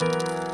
Música